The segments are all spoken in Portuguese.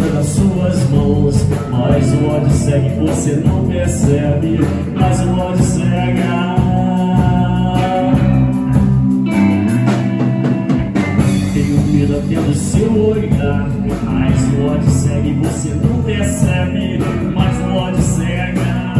Até nas suas mãos. Mas o ódio segue, você não percebe. Mas o ódio cega. Tenho medo até do seu olhar. Mas o ódio segue, você não percebe. Mas o ódio cega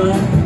감사합니다.